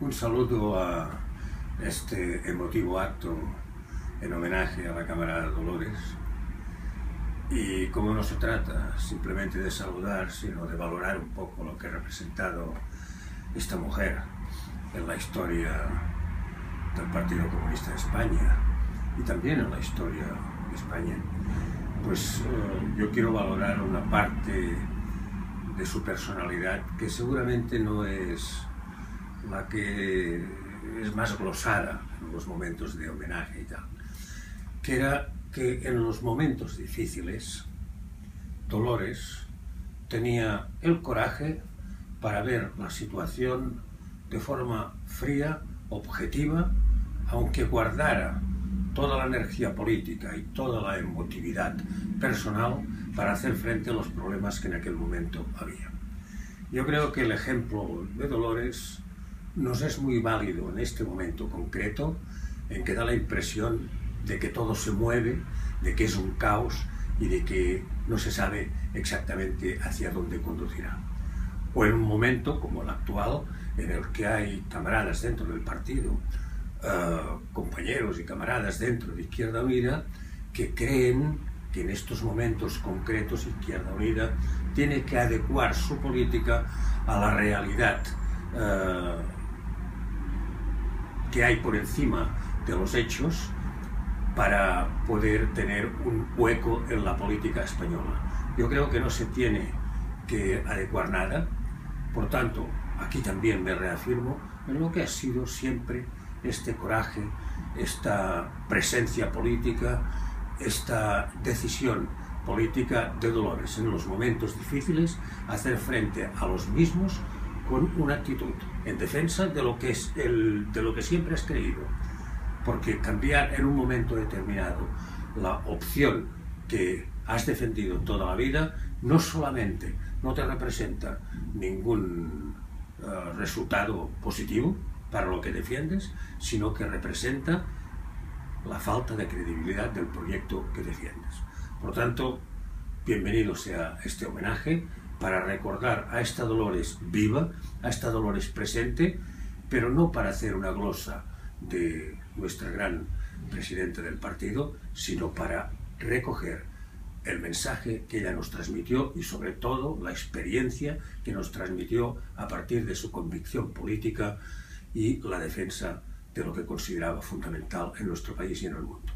Un saludo a este emotivo acto en homenaje a la camarada Dolores. Y como no se trata simplemente de saludar, sino de valorar un poco lo que ha representado esta mujer en la historia del Partido Comunista de España y también en la historia de España, pues eh, yo quiero valorar una parte de su personalidad que seguramente no es la que es más glosada en los momentos de homenaje y tal, que era que en los momentos difíciles Dolores tenía el coraje para ver la situación de forma fría, objetiva, aunque guardara toda la energía política y toda la emotividad personal para hacer frente a los problemas que en aquel momento había. Yo creo que el ejemplo de Dolores nos es muy válido en este momento concreto en que da la impresión de que todo se mueve, de que es un caos y de que no se sabe exactamente hacia dónde conducirá. O en un momento como el actual, en el que hay camaradas dentro del partido, eh, compañeros y camaradas dentro de Izquierda Unida, que creen que en estos momentos concretos Izquierda Unida tiene que adecuar su política a la realidad eh, que hay por encima de los hechos para poder tener un hueco en la política española. Yo creo que no se tiene que adecuar nada, por tanto, aquí también me reafirmo en lo que ha sido siempre este coraje, esta presencia política, esta decisión política de Dolores en los momentos difíciles, hacer frente a los mismos con una actitud en defensa de lo que, es el, de lo que siempre has creído. Porque cambiar en un momento determinado la opción que has defendido toda la vida no solamente no te representa ningún uh, resultado positivo para lo que defiendes, sino que representa la falta de credibilidad del proyecto que defiendes. Por tanto, bienvenido sea este homenaje para recordar a esta Dolores viva, a esta Dolores presente, pero no para hacer una glosa de nuestra gran presidenta del partido, sino para recoger el mensaje que ella nos transmitió y sobre todo la experiencia que nos transmitió a partir de su convicción política y la defensa de lo que consideraba fundamental en nuestro país y en el mundo.